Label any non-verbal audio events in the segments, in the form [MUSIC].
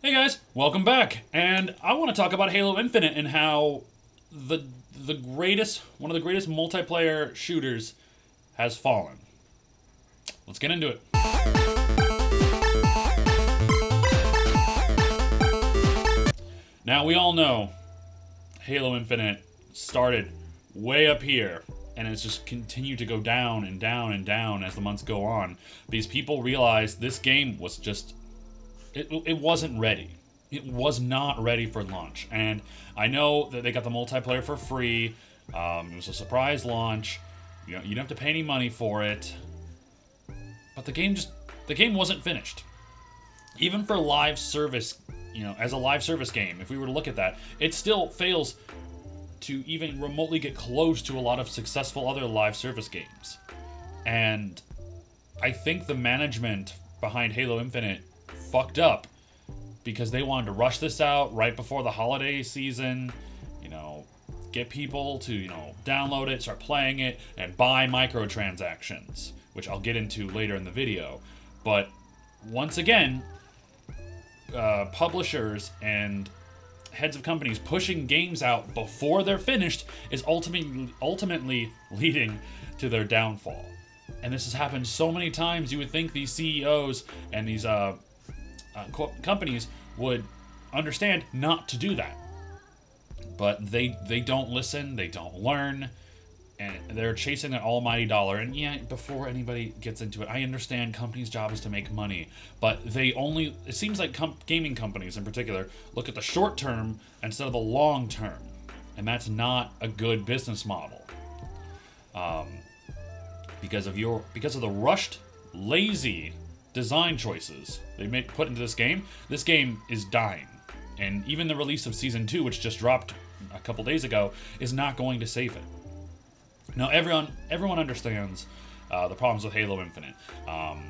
Hey guys, welcome back. And I want to talk about Halo Infinite and how the the greatest one of the greatest multiplayer shooters has fallen. Let's get into it. Now we all know Halo Infinite started way up here and it's just continued to go down and down and down as the months go on because people realized this game was just it, it wasn't ready. It was not ready for launch. And i know that they got the multiplayer for free. Um, it was a surprise launch. You, know, you don't have to pay any money for it. But the game just the game wasn't finished. Even for live service you know as a live service game if we were to look at that it still fails to even remotely get close to a lot of successful other live service games. And I think the management behind Halo Infinite fucked up because they wanted to rush this out right before the holiday season, you know, get people to, you know, download it, start playing it, and buy microtransactions, which I'll get into later in the video. But once again, uh, publishers and heads of companies pushing games out before they're finished is ultimately ultimately leading to their downfall. And this has happened so many times. You would think these CEOs and these uh, uh, co- companies would understand not to do that, but they they don't listen. They don't learn and they're chasing that almighty dollar. And yeah, before anybody gets into it, I understand companies' job is to make money, but they only, it seems like gaming companies in particular, look at the short term instead of the long term. And that's not a good business model. Um, because of your, because of the rushed, lazy design choices they made put into this game, this game is dying. And even the release of season two, which just dropped a couple days ago, is not going to save it. Now, everyone everyone understands uh, the problems with Halo Infinite. Um,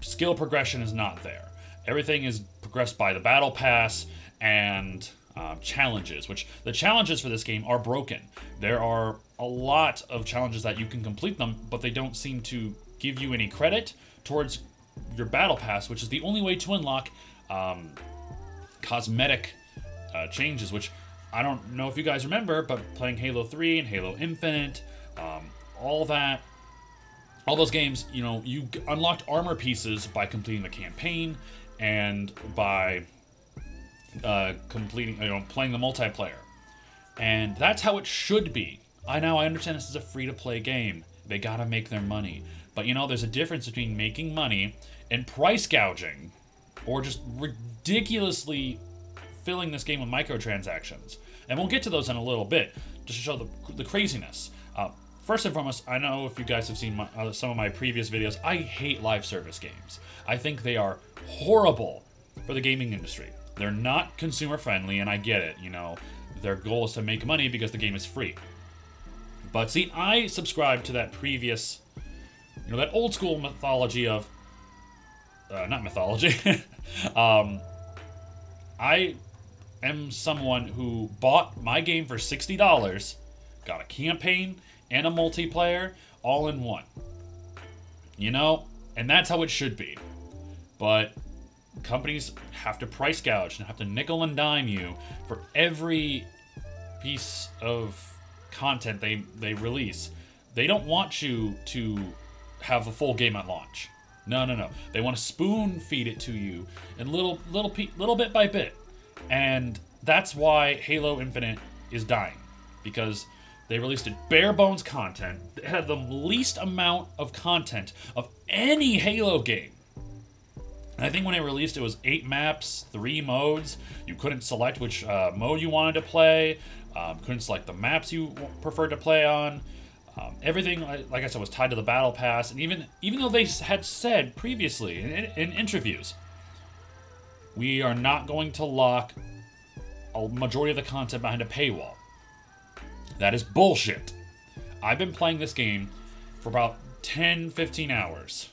skill progression is not there. Everything is progressed by the battle pass and uh, challenges, which the challenges for this game are broken. There are a lot of challenges that you can complete them, but they don't seem to give you any credit towards your battle pass, which is the only way to unlock um, cosmetic uh, changes, which I don't know if you guys remember, but playing Halo 3 and Halo Infinite, um, all that, all those games, you know, you unlocked armor pieces by completing the campaign and by uh, completing, you know, playing the multiplayer. And that's how it should be. I now I understand this is a free to play game. They gotta make their money. But you know, there's a difference between making money and price gouging or just ridiculously filling this game with microtransactions. And we'll get to those in a little bit just to show the, the craziness. Uh, First and foremost, I know if you guys have seen my, uh, some of my previous videos, I hate live service games. I think they are horrible for the gaming industry. They're not consumer friendly, and I get it. You know, their goal is to make money because the game is free. But see, I subscribe to that previous, you know, that old school mythology of, uh, not mythology. [LAUGHS] um, I am someone who bought my game for sixty dollars, got a campaign and a multiplayer all in one. You know, and that's how it should be. But companies have to price gouge and have to nickel and dime you for every piece of content they they release. They don't want you to have a full game at launch. No, no, no. They want to spoon feed it to you in little little pe- little bit by bit. And that's why Halo Infinite is dying because they released it bare bones content. It had the least amount of content of any Halo game. And I think when it released, it was eight maps, three modes. You couldn't select which uh, mode you wanted to play. Um, couldn't select the maps you preferred to play on. Um, everything, like I said, was tied to the battle pass. And even even though they had said previously in, in interviews, we are not going to lock a majority of the content behind a paywall. That is bullshit. I've been playing this game for about 10, 15 hours.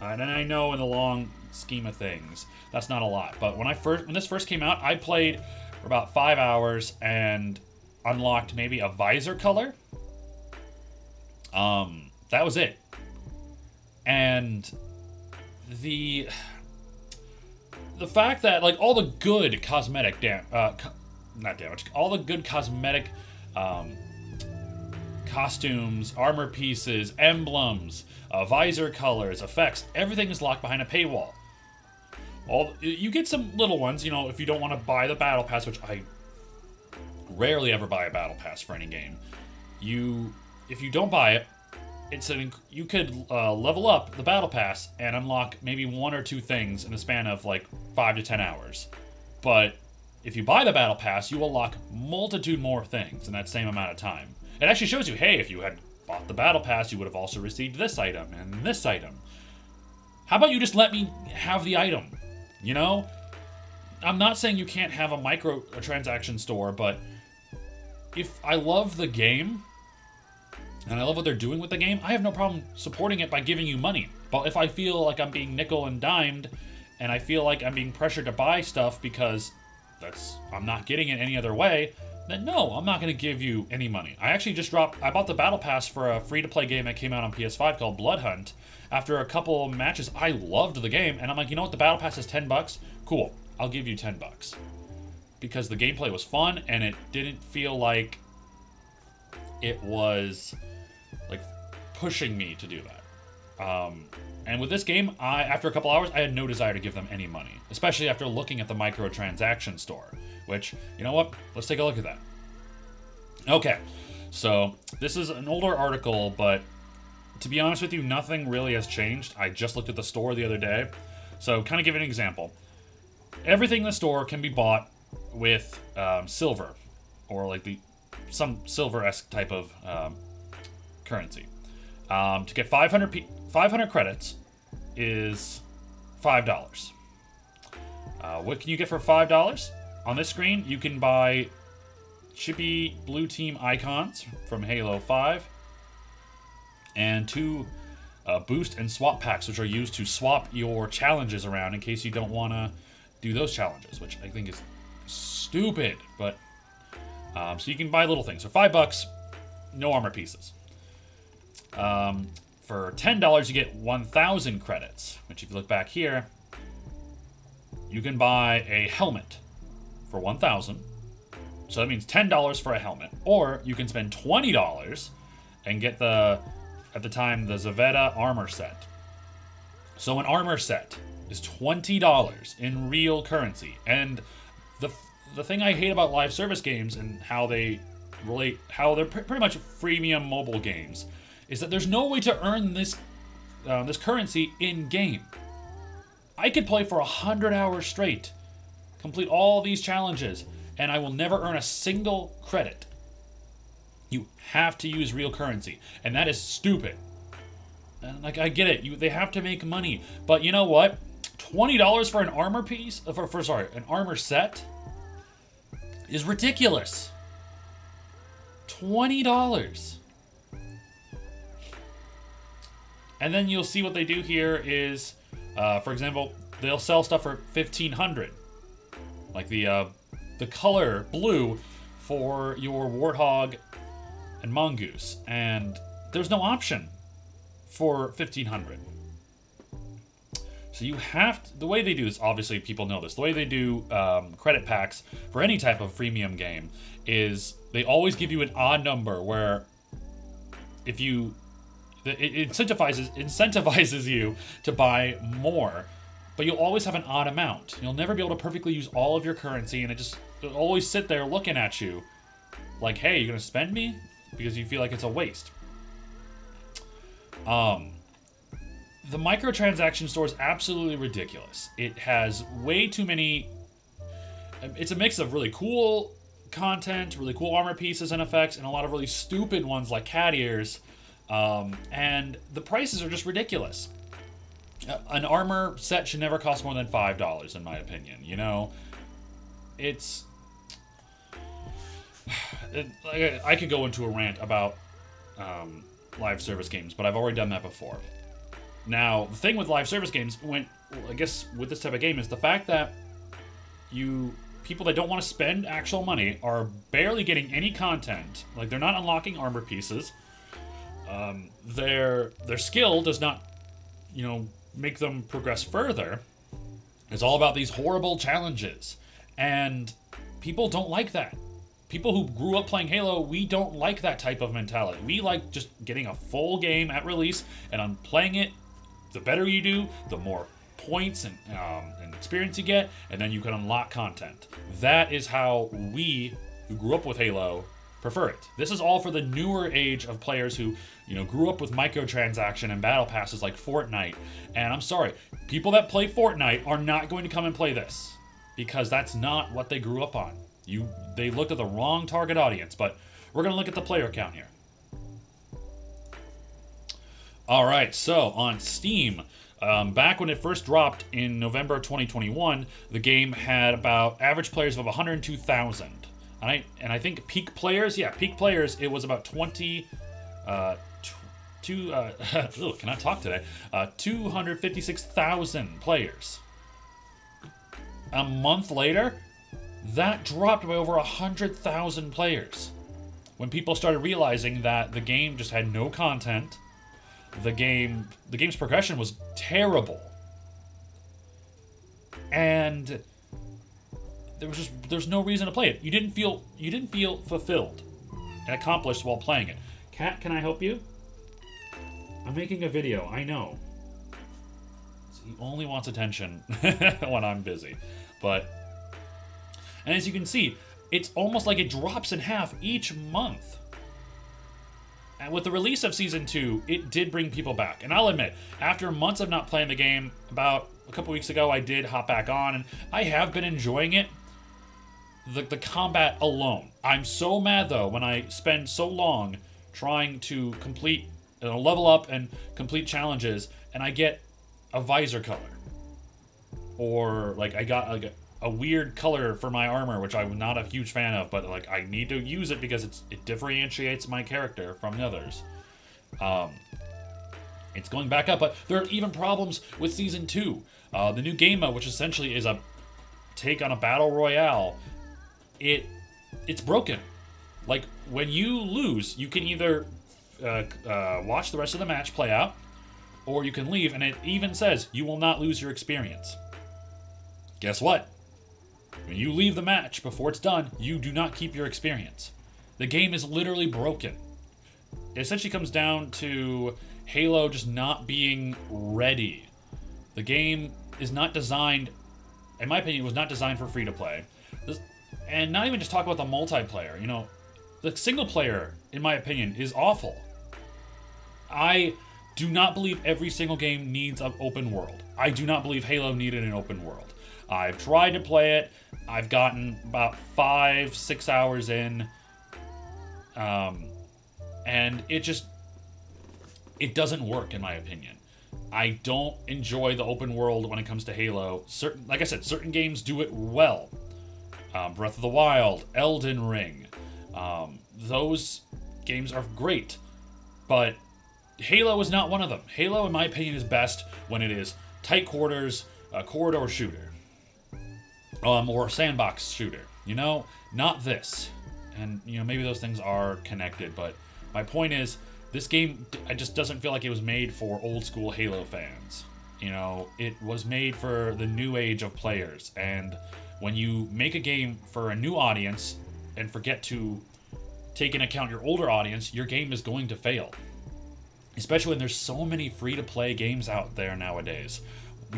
And I know in the long scheme of things, that's not a lot. But when I first when this first came out, I played for about five hours and unlocked maybe a visor color. Um, that was it. And the the fact that like all the good cosmetic dam uh, co- not damage, all the good cosmetic um, costumes, armor pieces, emblems, uh, visor colors, effects, everything is locked behind a paywall. All you get some little ones, you know, if you don't want to buy the battle pass, which I rarely ever buy a battle pass for any game. You, if you don't buy it, it's an you could uh, level up the battle pass and unlock maybe one or two things in a span of like five to ten hours. But if you buy the battle pass, you unlock multitude more things in that same amount of time. It actually shows you, hey, if you had bought the battle pass, you would have also received this item and this item. How about you just let me have the item? You know, I'm not saying you can't have a micro transaction store, but if I love the game and I love what they're doing with the game, I have no problem supporting it by giving you money. But if I feel like I'm being nickel and dimed and I feel like I'm being pressured to buy stuff because that's I'm not getting it any other way, then no, I'm not going to give you any money. I actually just dropped I bought the battle pass for a free to play game that came out on PS5 called Bloodhunt. After a couple matches, I loved the game and I'm like, "You know what? The battle pass is 10 bucks. Cool. I'll give you 10 bucks." Because the gameplay was fun and it didn't feel like it was like pushing me to do that. Um, and with this game, I after a couple hours, I had no desire to give them any money, especially after looking at the microtransaction store. Which, you know what? Let's take a look at that. Okay, so this is an older article, but to be honest with you, nothing really has changed. I just looked at the store the other day. So, kind of give an example. Everything in the store can be bought with um, silver, or like the some silver-esque type of um, currency. Um, to get 500, P- 500 credits is $5. Uh, what can you get for $5? On this screen, you can buy chibi blue team icons from Halo 5 and two uh, boost and swap packs, which are used to swap your challenges around in case you don't want to do those challenges, which I think is stupid. But um, so you can buy little things. For five bucks, no armor pieces. Um, for ten dollars, you get one thousand credits. Which, if you look back here, you can buy a helmet for one thousand. So that means ten dollars for a helmet, or you can spend twenty dollars and get the, at the time, the Zaveta armor set. So an armor set is twenty dollars in real currency, and the the thing I hate about live service games and how they relate, how they're pr- pretty much freemium mobile games, is that there's no way to earn this uh, this currency in game. I could play for a hundred hours straight, complete all these challenges, and I will never earn a single credit. You have to use real currency, and that is stupid. And like I get it, you they have to make money, but you know what? Twenty dollars for an armor piece, uh, for, for sorry, an armor set, is ridiculous. Twenty dollars. And then you'll see what they do here is, uh, for example, they'll sell stuff for fifteen hundred, like the uh, the color blue for your warthog and mongoose, and there's no option for fifteen hundred. So you have to, the way they do this. Obviously, people know this. The way they do um, credit packs for any type of freemium game is they always give you an odd number where if you it incentivizes incentivizes [LAUGHS] you to buy more, but you'll always have an odd amount. You'll never be able to perfectly use all of your currency, and it just it'll always sit there looking at you, like, "Hey, you're gonna spend me?" Because you feel like it's a waste. Um, the microtransaction store is absolutely ridiculous. It has way too many. It's a mix of really cool content, really cool armor pieces and effects, and a lot of really stupid ones like cat ears. Um, and the prices are just ridiculous. Uh, An armor set should never cost more than five dollars, in my opinion. You know, it's. [SIGHS] It, I could go into a rant about um, live service games, but I've already done that before. Now, the thing with live service games, when I guess with this type of game, is the fact that you people that don't want to spend actual money are barely getting any content. Like they're not unlocking armor pieces. Um, their their skill does not, you know, make them progress further. It's all about these horrible challenges. And people don't like that. People who grew up playing Halo, we don't like that type of mentality. We like just getting a full game at release and on playing it. The better you do, the more points and, um, and experience you get, and then you can unlock content. That is how we, who grew up with Halo, prefer it. This is all for the newer age of players who, you know, grew up with microtransaction and battle passes like Fortnite. And I'm sorry, people that play Fortnite are not going to come and play this because that's not what they grew up on. You they looked at the wrong target audience, but we're going to look at the player count here. All right, so on Steam, um, back when it first dropped in November 2021, the game had about average players of 102,000. And I and I think peak players, yeah, peak players, it was about 20. Uh, two, uh, [LAUGHS] can I talk today? Uh, 256,000 players. A month later, that dropped by over 100,000 players. When people started realizing that the game just had no content, the game the game's progression was terrible. And there was just there's no reason to play it. You didn't feel you didn't feel fulfilled and accomplished while playing it. Cat, can I help you? I'm making a video. I know. He only wants attention [LAUGHS] when I'm busy. But and as you can see, it's almost like it drops in half each month. And with the release of Season 2, it did bring people back. And I'll admit, after months of not playing the game, about a couple weeks ago, I did hop back on, and I have been enjoying it. The, the combat alone. I'm so mad, though, when I spend so long trying to complete, you know, level up and complete challenges, and I get a visor color. Or, like, I got like, a weird color for my armor, which I'm not a huge fan of, but like I need to use it because it's it differentiates my character from the others. Um, it's going back up, but there are even problems with season two. Uh, the new game mode, which essentially is a take on a battle royale, it it's broken. Like when you lose, you can either uh, uh, watch the rest of the match play out, or you can leave, and it even says you will not lose your experience. Guess what? When you leave the match before it's done, you do not keep your experience. The game is literally broken. It essentially comes down to Halo just not being ready. The game is not designed, in my opinion, was not designed for free to play. And not even just talk about the multiplayer, you know, the single player, in my opinion, is awful. I do not believe every single game needs an open world. I do not believe Halo needed an open world. I've tried to play it. I've gotten about five, six hours in. Um, and it just, it doesn't work in my opinion. I don't enjoy the open world when it comes to Halo. Certain, like I said, certain games do it well. Um, Breath of the Wild, Elden Ring, um, those games are great, but Halo is not one of them. Halo, in my opinion, is best when it is tight quarters, a corridor shooter um, or sandbox shooter. You know, not this. And you know, maybe those things are connected, but my point is, this game it just doesn't feel like it was made for old school Halo fans. You know, it was made for the new age of players, and when you make a game for a new audience and forget to take into account your older audience, your game is going to fail. Especially when there's so many free to play games out there nowadays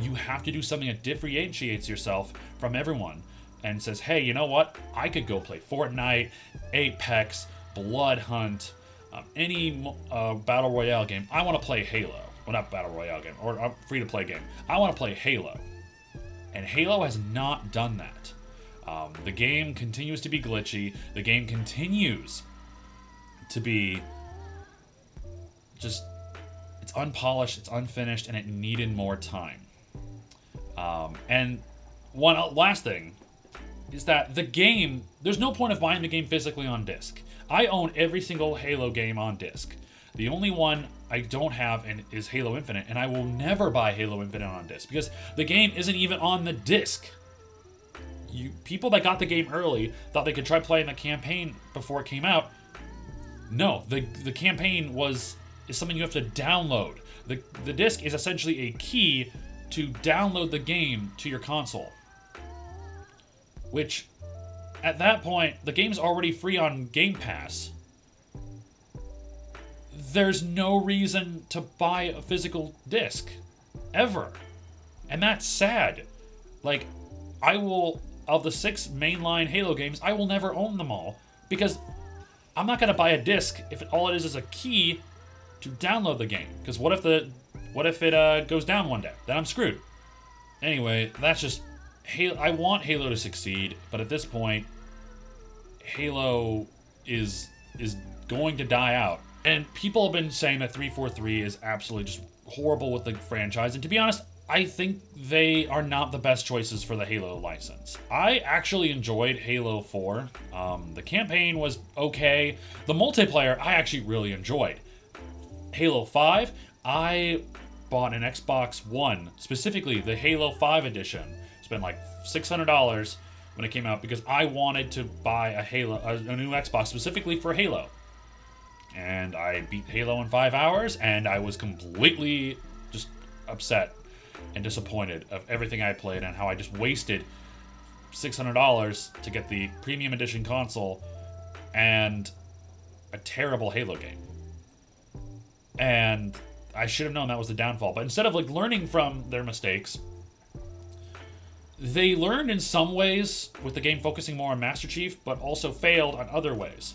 you have to do something that differentiates yourself from everyone and says, hey, you know what? I could go play Fortnite, Apex, Bloodhunt, um, any uh, battle royale game. I want to play Halo. Well, not battle royale game or a free to play game. I want to play Halo. And Halo has not done that. Um, the game continues to be glitchy. The game continues to be just it's unpolished, it's unfinished, and it needed more time. Um, and one last thing is that the game, there's no point of buying the game physically on disc. I own every single Halo game on disc. The only one I don't have and is Halo Infinite, and I will never buy Halo Infinite on disc because the game isn't even on the disc. You people that got the game early thought they could try playing the campaign before it came out. No, the the campaign was is something you have to download. The the disc is essentially a key to download the game to your console. Which, at that point, the game's already free on Game Pass. There's no reason to buy a physical disc. Ever. And that's sad. Like, I will, of the six mainline Halo games, I will never own them all. Because I'm not going to buy a disc if all it is is a key to download the game. Because what if the what if it uh, goes down one day? Then I'm screwed. Anyway, that's just Halo. I want Halo to succeed, but at this point, Halo is is going to die out. And people have been saying that 343 is absolutely just horrible with the franchise. And to be honest, I think they are not the best choices for the Halo license. I actually enjoyed Halo 4. Um, the campaign was okay. The multiplayer I actually really enjoyed. Halo 5, I bought an Xbox One, specifically the Halo 5 edition. Spent like $600 when it came out because I wanted to buy a Halo, a, a new Xbox specifically for Halo. And I beat Halo in five hours, and I was completely just upset and disappointed of everything I played and how I just wasted $600 to get the premium edition console and a terrible Halo game. And I should have known that was the downfall. But instead of like learning from their mistakes, they learned in some ways with the game focusing more on Master Chief, but also failed on other ways.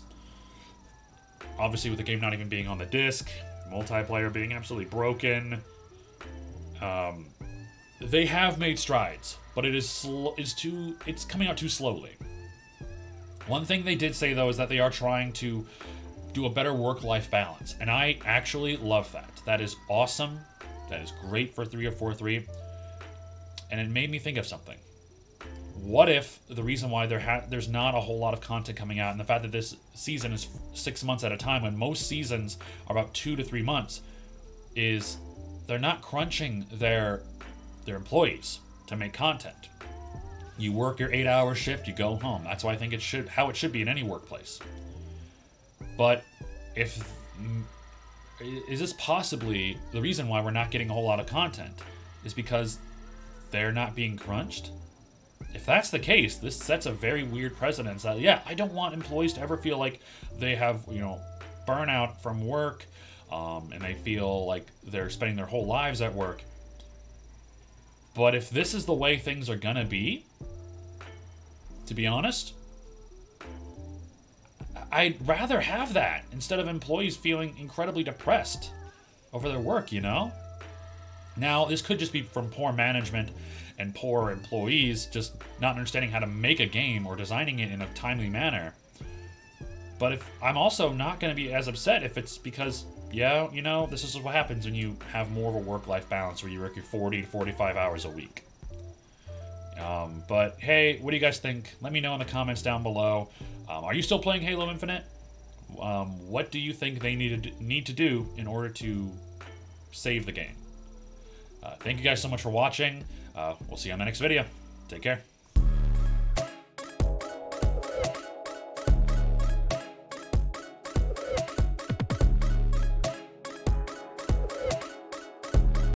Obviously, with the game not even being on the disc, multiplayer being absolutely broken. Um, they have made strides, but it is sl- is too it's coming out too slowly. One thing they did say though is that they are trying to do a better work-life balance, and I actually love that. That is awesome. That is great for 343. And it made me think of something. What if the reason why there ha- there's not a whole lot of content coming out, and the fact that this season is six months at a time, when most seasons are about two to three months, is they're not crunching their their employees to make content. You work your eight-hour shift, you go home. That's why I think it should how it should be in any workplace. But if is this possibly the reason why we're not getting a whole lot of content? Is because they're not being crunched? If that's the case, this sets a very weird precedence that yeah, I don't want employees to ever feel like they have, you know, burnout from work, um, and they feel like they're spending their whole lives at work. But if this is the way things are gonna be, to be honest, I'd rather have that instead of employees feeling incredibly depressed over their work, you know? Now, this could just be from poor management and poor employees just not understanding how to make a game or designing it in a timely manner. But if I'm also not going to be as upset if it's because, yeah, you know, this is what happens when you have more of a work life balance where you work your 40 to 45 hours a week. Um, but hey, what do you guys think? Let me know in the comments down below. Um, are you still playing Halo Infinite? Um, what do you think they need to, need to do in order to save the game? Uh, thank you guys so much for watching. Uh, we'll see you on the next video. Take care.